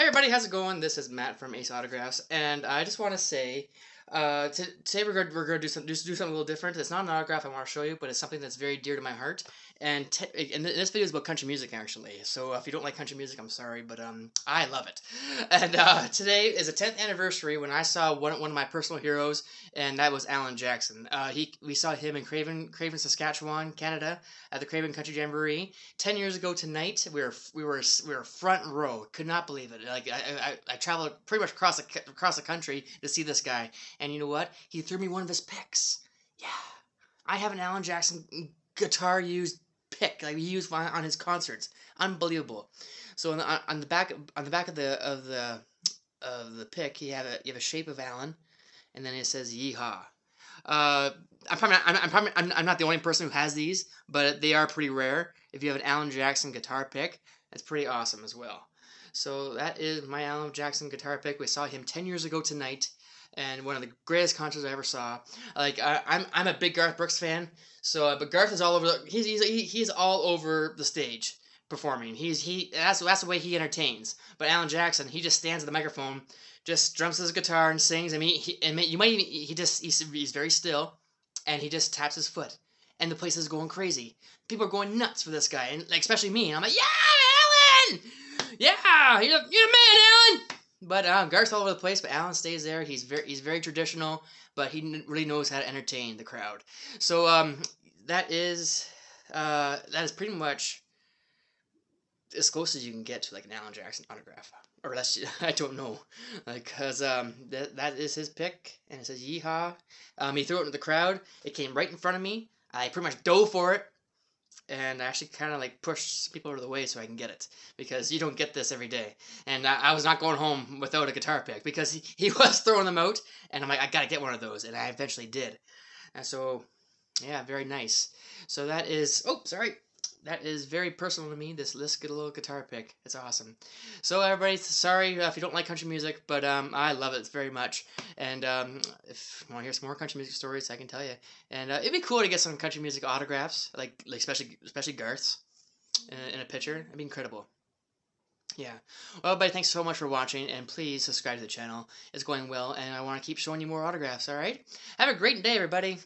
Hey everybody, how's it going? This is Matt from Ace Autographs, and I just want to say, uh, to, today we're going we're to do something do, something a little different. It's not an autograph I want to show you, but it's something that's very dear to my heart. And te- and this video is about country music actually. So if you don't like country music, I'm sorry, but um, I love it. And uh, today is the 10th anniversary when I saw one one of my personal heroes, and that was Alan Jackson. Uh, he we saw him in Craven, Craven, Saskatchewan, Canada, at the Craven Country Jamboree. Ten years ago tonight, we were we were we were front row. Could not believe it. Like I I, I traveled pretty much across the across the country to see this guy, and you know what? He threw me one of his picks. Yeah, I have an Alan Jackson guitar used pick like he used on his concerts. Unbelievable. So on the, on the back on the back of the of the of the pick, you have a you have a shape of Alan, and then it says Yeehaw. Uh, I'm probably not, I'm, I'm probably I'm, I'm not the only person who has these, but they are pretty rare. If you have an Alan Jackson guitar pick, that's pretty awesome as well. So that is my Alan Jackson guitar pick. We saw him 10 years ago tonight and one of the greatest concerts I ever saw. Like I, am I'm, I'm a big Garth Brooks fan, so uh, but Garth is all over. The, he's he's he's all over the stage performing. He's he that's that's the way he entertains. But Alan Jackson, he just stands at the microphone, just drums his guitar and sings. I mean, he, and you might even he just he's, he's very still, and he just taps his foot, and the place is going crazy. People are going nuts for this guy, and like especially me. And I'm like, yeah, Alan, yeah, you're, you're the man, Alan. But Garth's all over the place, but Alan stays there. He's very he's very traditional, but he really knows how to entertain the crowd. So um, that is uh, that is pretty much as close as you can get to like an Alan Jackson autograph, or less. I don't know, like because um, that that is his pick, and it says "Yeehaw." Um, he threw it into the crowd. It came right in front of me. I pretty much dove for it and I actually kind of like push people out of the way so I can get it because you don't get this every day. And I, I was not going home without a guitar pick because he, he was throwing them out, and I'm like, I gotta get one of those, and I eventually did. And so, yeah, very nice. So that is, oh, sorry, that is very personal to me. This this little guitar pick, it's awesome. So everybody, sorry if you don't like country music, but um, I love it very much. And um, if you want to hear some more country music stories, I can tell you. And uh, it'd be cool to get some country music autographs, like like especially especially Garth's, in, in a picture. It'd be incredible. Yeah. Well, everybody, thanks so much for watching, and please subscribe to the channel. It's going well, and I want to keep showing you more autographs, alright? Have a great day, everybody!